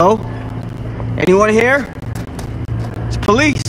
Hello? Anyone here? It's police.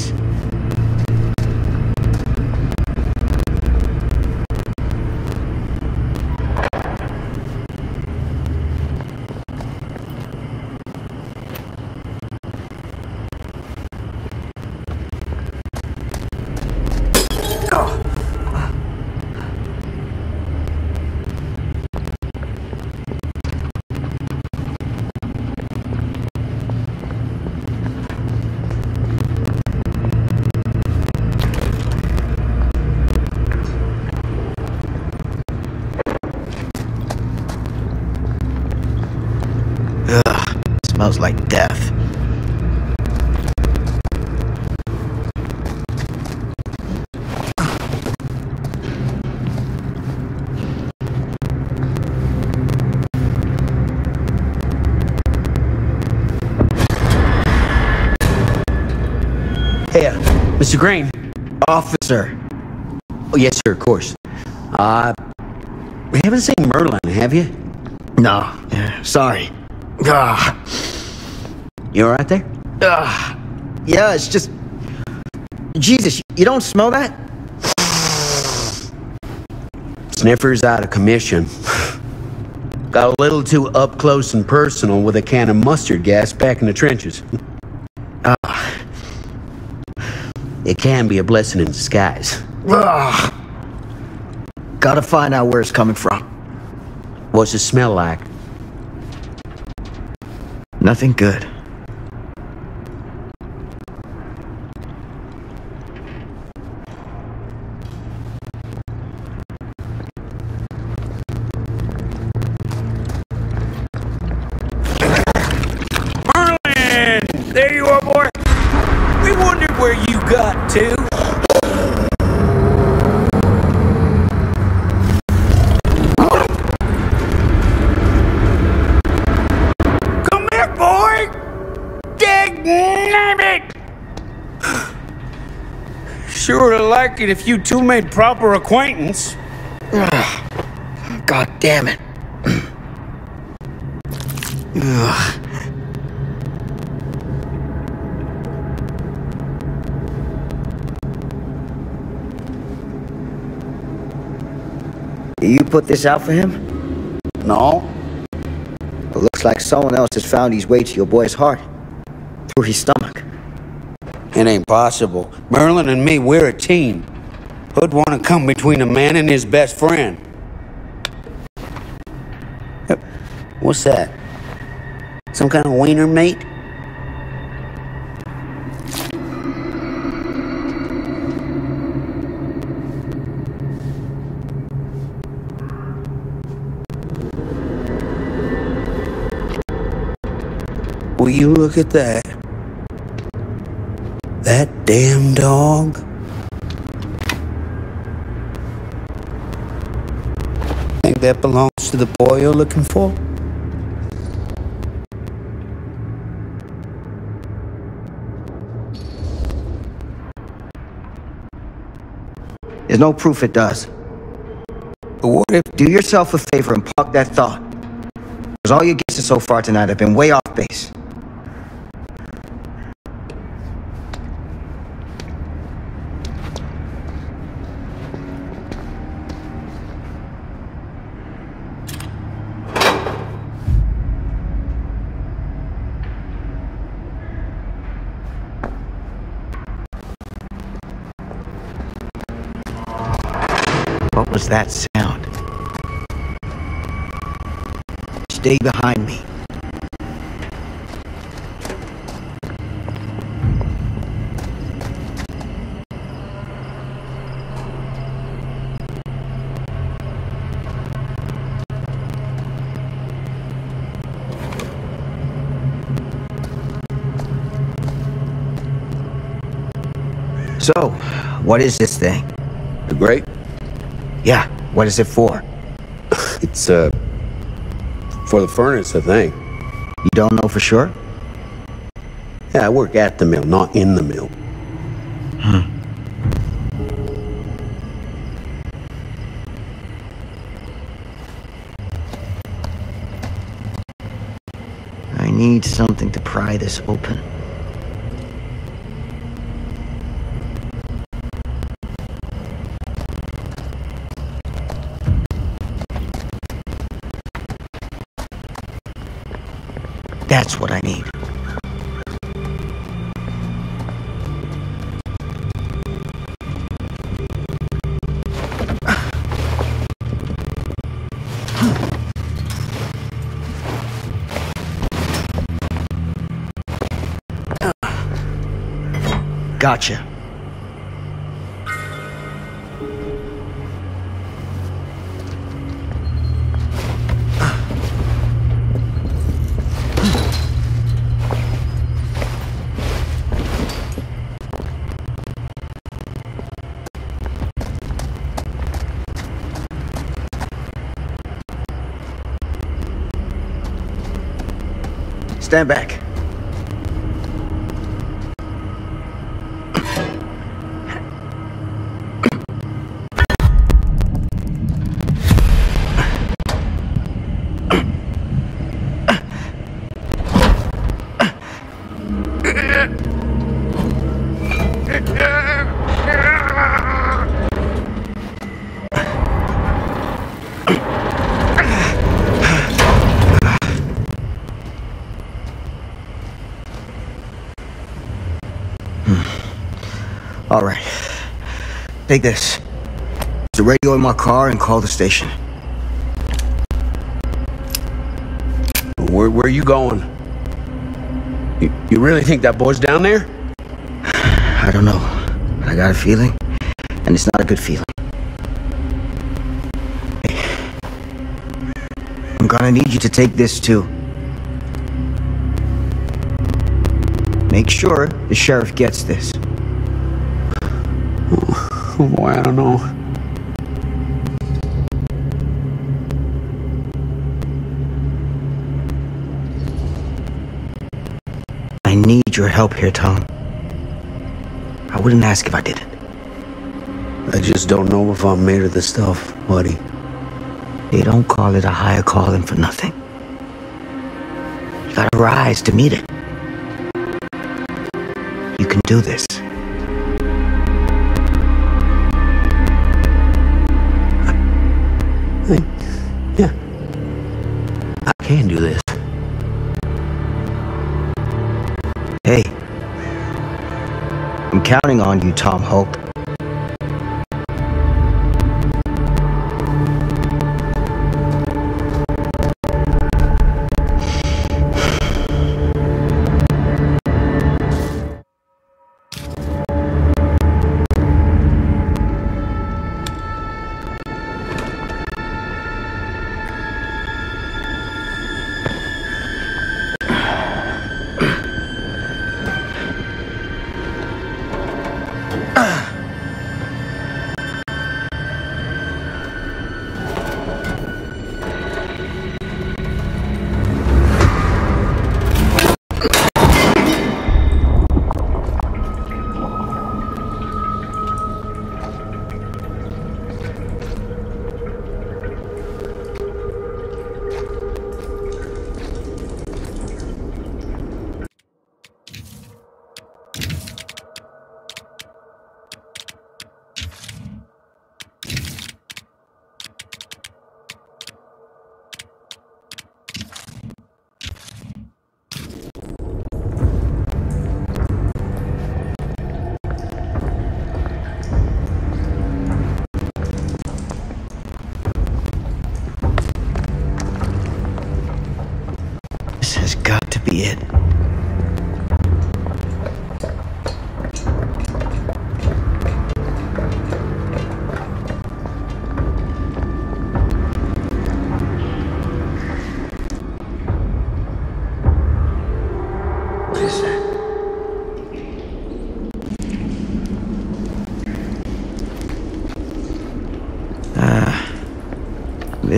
Ugh, smells like death. Hey, uh, Mr. Green. Officer. Oh, yes, sir, of course. Uh, we haven't seen Merlin, have you? No, yeah, sorry. Ah, You all right there? ah. Yeah, it's just. Jesus, you don't smell that? Sniffer's out of commission. Got a little too up close and personal with a can of mustard gas back in the trenches. It can be a blessing in disguise. Ugh. Gotta find out where it's coming from. What's it smell like? Nothing good. Merlin! There you are, boy. We wondered where you got to. Come here, boy! Dag it! Sure would like it if you two made proper acquaintance. God damn it. Ugh. You put this out for him? No. It looks like someone else has found his way to your boy's heart. His stomach. It ain't possible. Merlin and me, we're a team. Who'd want to come between a man and his best friend? What's that? Some kind of wiener mate? Will you look at that? Damn dog? Think that belongs to the boy you're looking for? There's no proof it does. But what if Do yourself a favor and park that thought. Because all your guesses so far tonight have been way off base. Was that sound? Stay behind me. So, what is this thing? the grate? Yeah, what is it for? It's uh for the furnace, I think. You don't know for sure? Yeah, I work at the mill, not in the mill. Hmm. I need something to pry this open. That's what I need. Gotcha. Stand back. All right. Take this. There's a radio in my car and call the station. Where, where are you going? You, you really think that boy's down there? I don't know. But I got a feeling, and it's not a good feeling. I'm gonna need you to take this too. Make sure the sheriff gets this. Oh boy, I don't know. I need your help here, Tom. I wouldn't ask if I didn't. I just don't know if I'm made of the stuff, buddy. They don't call it a higher calling for nothing. You gotta rise to meet it. You can do this. Can do this. Hey. I'm counting on you, Tom Hope.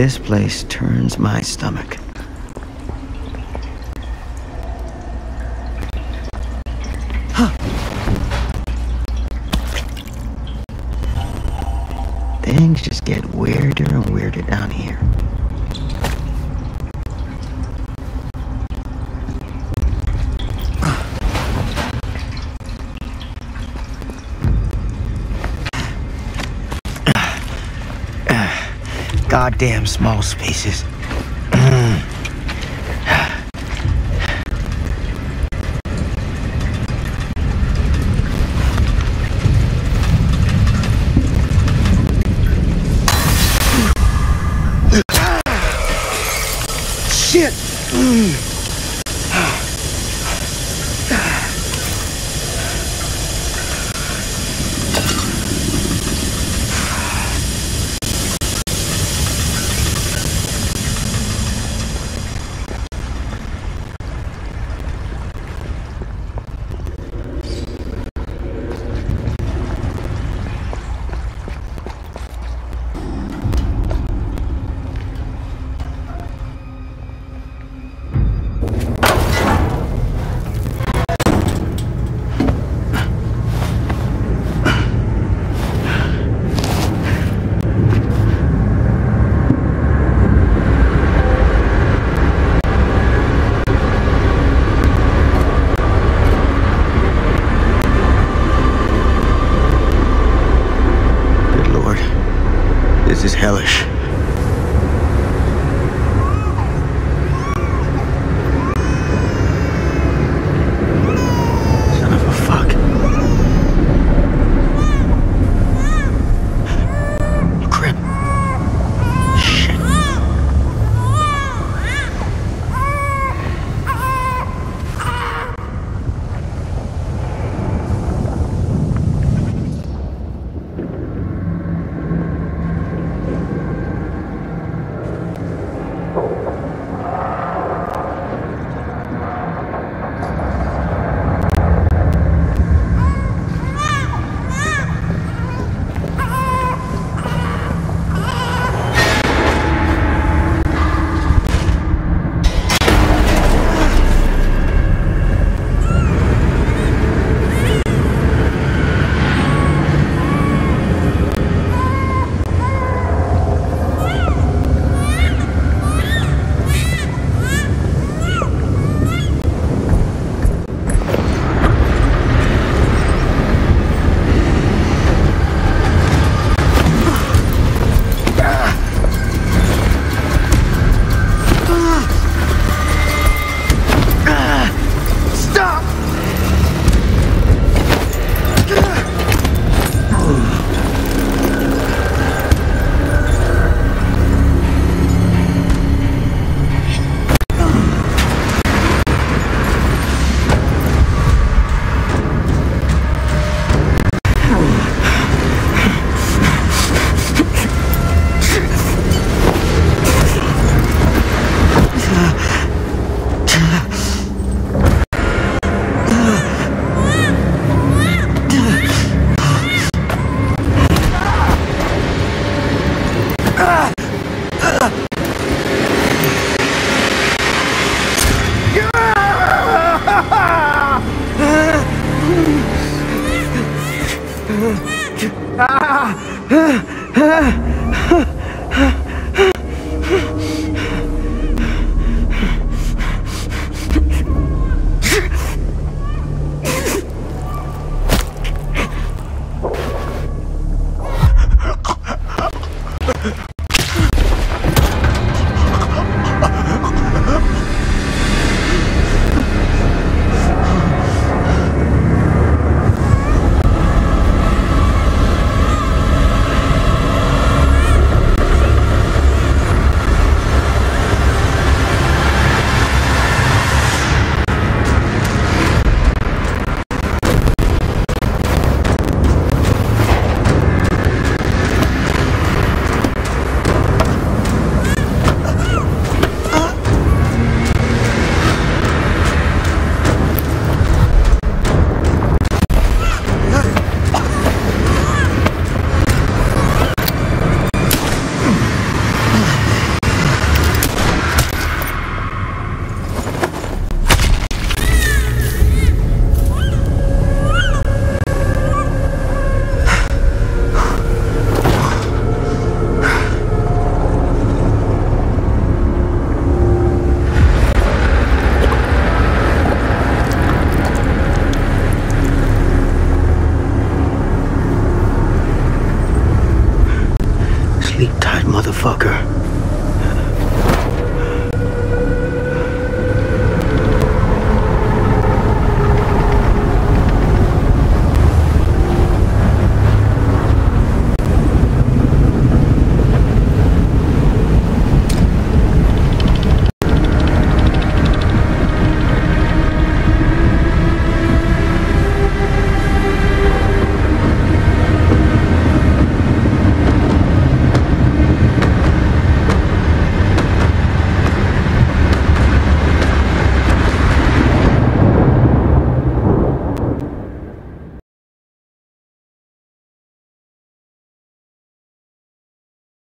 This place turns my stomach. Things just get weirder and weirder down here. Goddamn small spaces. Mm. Shit! Mm.